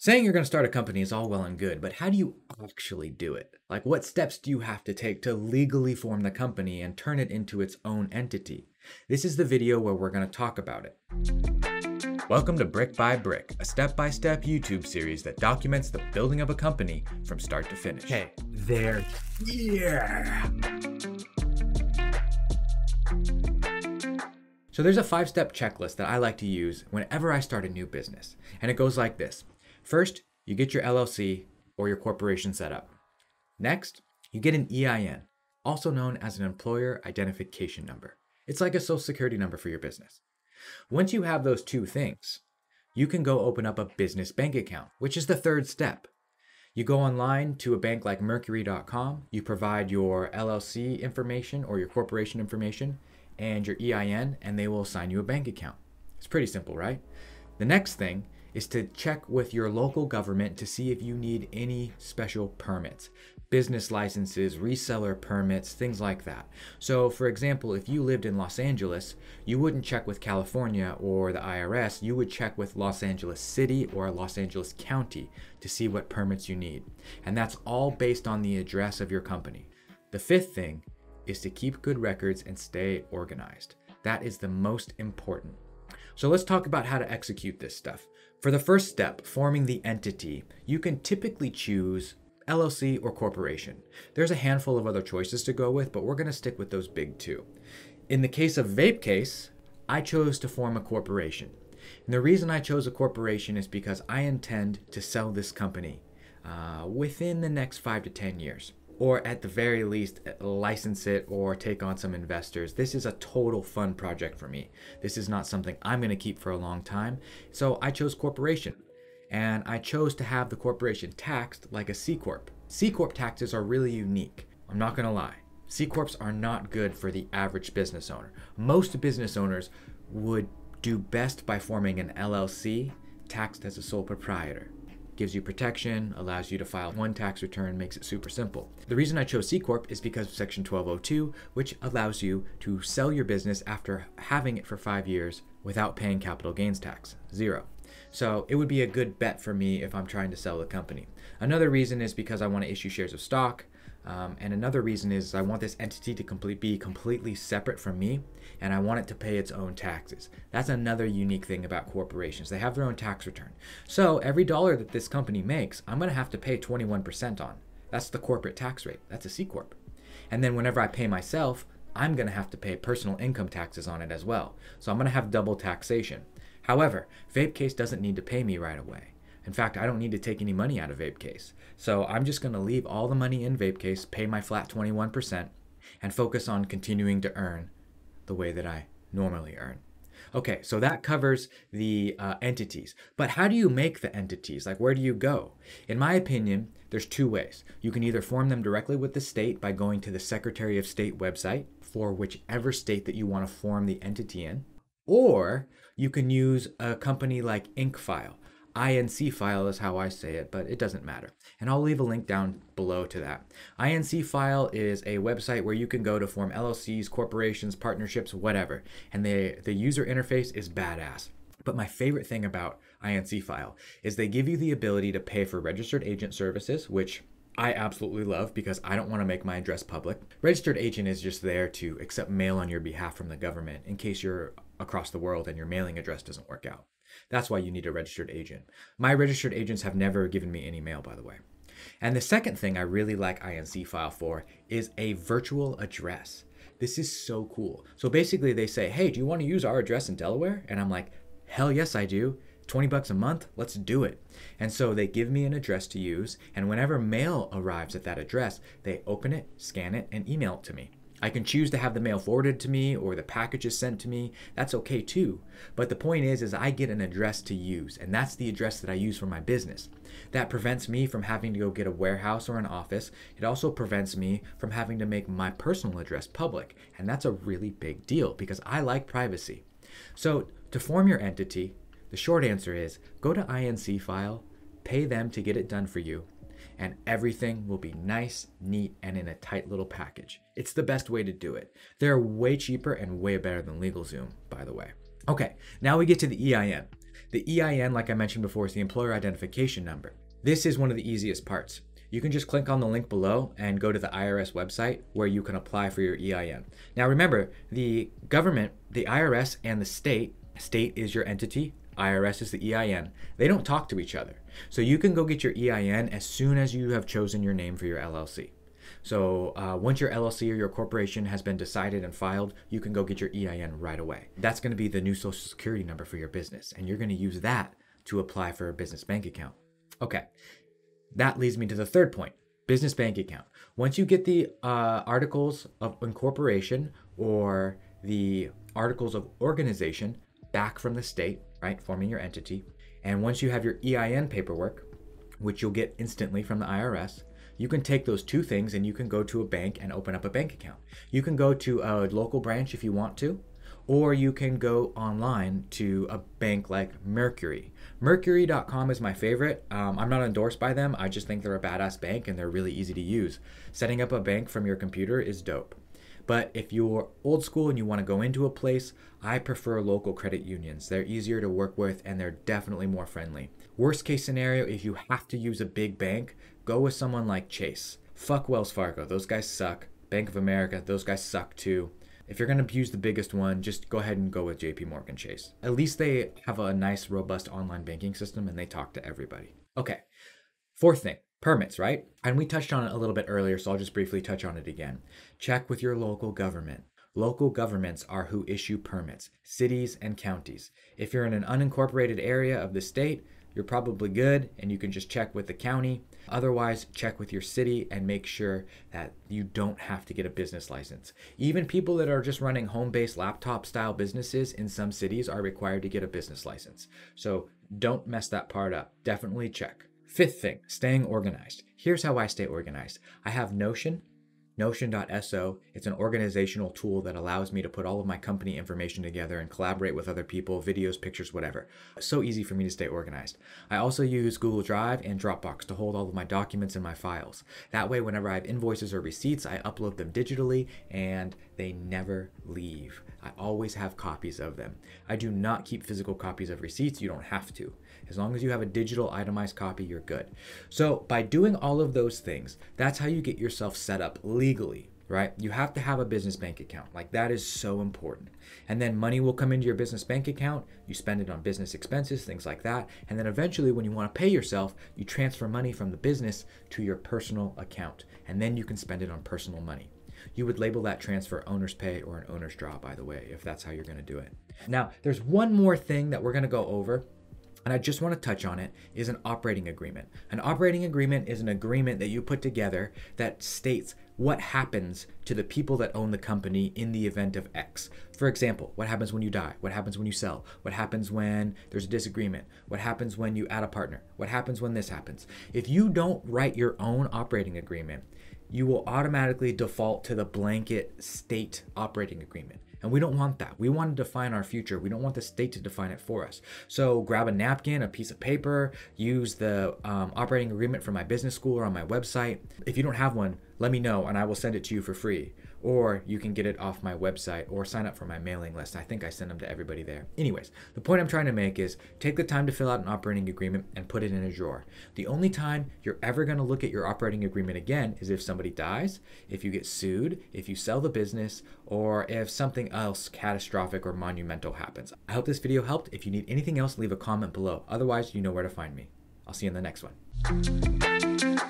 Saying you're going to start a company is all well and good, but how do you actually do it? Like, what steps do you have to take to legally form the company and turn it into its own entity? This is the video where we're going to talk about it. Welcome to Brick by Brick, a step by step YouTube series that documents the building of a company from start to finish. Hey, there. Yeah. So, there's a five step checklist that I like to use whenever I start a new business, and it goes like this First, you get your LLC or your corporation set up. Next, you get an EIN, also known as an employer identification number. It's like a social security number for your business. Once you have those two things, you can go open up a business bank account, which is the third step. You go online to a bank like mercury.com, you provide your LLC information or your corporation information and your EIN, and they will assign you a bank account. It's pretty simple, right? The next thing is to check with your local government to see if you need any special permits, business licenses, reseller permits, things like that. So, for example, if you lived in Los Angeles, you wouldn't check with California or the IRS, you would check with Los Angeles City or Los Angeles County to see what permits you need. And that's all based on the address of your company. The fifth thing is to keep good records and stay organized. That is the most important. So let's talk about how to execute this stuff. For the first step, forming the entity, you can typically choose LLC or corporation. There's a handful of other choices to go with, but we're going to stick with those big two. In the case of VapeCase, I chose to form a corporation. And the reason I chose a corporation is because I intend to sell this company uh, within the next five to 10 years or at the very least license it or take on some investors. This is a total fun project for me. This is not something I'm going to keep for a long time. So I chose corporation and I chose to have the corporation taxed like a C corp. C corp taxes are really unique. I'm not going to lie. C corps are not good for the average business owner. Most business owners would do best by forming an LLC taxed as a sole proprietor gives you protection, allows you to file one tax return, makes it super simple. The reason I chose C Corp is because of Section 1202, which allows you to sell your business after having it for five years without paying capital gains tax, zero. So it would be a good bet for me if I'm trying to sell the company. Another reason is because I want to issue shares of stock. Um, and another reason is I want this entity to complete, be completely separate from me, and I want it to pay its own taxes. That's another unique thing about corporations. They have their own tax return. So every dollar that this company makes, I'm going to have to pay 21% on. That's the corporate tax rate. That's a C corp. And then whenever I pay myself, I'm going to have to pay personal income taxes on it as well. So I'm going to have double taxation. However, VapeCase doesn't need to pay me right away. In fact, I don't need to take any money out of VapeCase. So I'm just going to leave all the money in VapeCase, pay my flat 21%, and focus on continuing to earn the way that I normally earn. Okay, so that covers the uh, entities. But how do you make the entities? Like, where do you go? In my opinion, there's two ways. You can either form them directly with the state by going to the Secretary of State website for whichever state that you want to form the entity in, or you can use a company like Incfile. INC file is how I say it, but it doesn't matter. And I'll leave a link down below to that. INC file is a website where you can go to form LLCs, corporations, partnerships, whatever. And the, the user interface is badass. But my favorite thing about INC file is they give you the ability to pay for registered agent services, which I absolutely love because I don't want to make my address public. Registered agent is just there to accept mail on your behalf from the government in case you're across the world and your mailing address doesn't work out. That's why you need a registered agent. My registered agents have never given me any mail, by the way. And the second thing I really like INC file for is a virtual address. This is so cool. So basically, they say, hey, do you want to use our address in Delaware? And I'm like, hell yes, I do. 20 bucks a month, let's do it. And so they give me an address to use, and whenever mail arrives at that address, they open it, scan it, and email it to me. I can choose to have the mail forwarded to me or the packages sent to me. That's okay too. But the point is is I get an address to use and that's the address that I use for my business. That prevents me from having to go get a warehouse or an office. It also prevents me from having to make my personal address public. And that's a really big deal because I like privacy. So, to form your entity, the short answer is go to INC file, pay them to get it done for you, and everything will be nice, neat, and in a tight little package. It's the best way to do it. They're way cheaper and way better than LegalZoom, by the way. Okay, now we get to the EIN. The EIN, like I mentioned before, is the employer identification number. This is one of the easiest parts. You can just click on the link below and go to the IRS website where you can apply for your EIN. Now remember, the government, the IRS and the state, state is your entity, IRS is the EIN. They don't talk to each other. So you can go get your EIN as soon as you have chosen your name for your LLC. So uh, once your LLC or your corporation has been decided and filed, you can go get your EIN right away. That's going to be the new social security number for your business, and you're going to use that to apply for a business bank account. Okay, that leads me to the third point business bank account. Once you get the uh, articles of incorporation or the articles of organization back from the state, right, forming your entity, and once you have your EIN paperwork, which you'll get instantly from the IRS, you can take those two things and you can go to a bank and open up a bank account. You can go to a local branch if you want to, or you can go online to a bank like Mercury. Mercury.com is my favorite. Um, I'm not endorsed by them. I just think they're a badass bank and they're really easy to use. Setting up a bank from your computer is dope. But if you're old school and you want to go into a place, I prefer local credit unions. They're easier to work with and they're definitely more friendly. Worst case scenario, if you have to use a big bank, go with someone like Chase. Fuck Wells Fargo. Those guys suck. Bank of America, those guys suck too. If you're going to use the biggest one, just go ahead and go with JP Morgan Chase. At least they have a nice, robust online banking system and they talk to everybody. Okay. Fourth thing permits, right? And we touched on it a little bit earlier, so I'll just briefly touch on it again. Check with your local government. Local governments are who issue permits, cities and counties. If you're in an unincorporated area of the state, you're probably good and you can just check with the county. Otherwise, check with your city and make sure that you don't have to get a business license. Even people that are just running home based laptop style businesses in some cities are required to get a business license. So don't mess that part up. Definitely check. Fifth thing, staying organized. Here's how I stay organized I have Notion Notion.so, it's an organizational tool that allows me to put all of my company information together and collaborate with other people, videos, pictures, whatever. so easy for me to stay organized. I also use Google Drive and Dropbox to hold all of my documents and my files. That way, whenever I have invoices or receipts, I upload them digitally and they never leave. I always have copies of them. I do not keep physical copies of receipts, you don't have to. As long as you have a digital itemized copy, you're good. So, by doing all of those things, that's how you get yourself set up legally, right? You have to have a business bank account. Like, that is so important. And then money will come into your business bank account. You spend it on business expenses, things like that. And then eventually, when you want to pay yourself, you transfer money from the business to your personal account. And then you can spend it on personal money. You would label that transfer owner's pay or an owner's draw, by the way, if that's how you're going to do it. Now, there's one more thing that we're going to go over and I just want to touch on it, is an operating agreement. An operating agreement is an agreement that you put together that states what happens to the people that own the company in the event of X. For example, what happens when you die? What happens when you sell? What happens when there's a disagreement? What happens when you add a partner? What happens when this happens? If you don't write your own operating agreement, you will automatically default to the blanket state operating agreement. And we don't want that. We want to define our future. We don't want the state to define it for us. So grab a napkin, a piece of paper, use the um, operating agreement from my business school or on my website. If you don't have one, let me know and I will send it to you for free or you can get it off my website or sign up for my mailing list. I think I send them to everybody there. Anyways, the point I'm trying to make is take the time to fill out an operating agreement and put it in a drawer. The only time you're ever going to look at your operating agreement again is if somebody dies, if you get sued, if you sell the business, or if something else catastrophic or monumental happens. I hope this video helped. If you need anything else, leave a comment below. Otherwise, you know where to find me. I'll see you in the next one.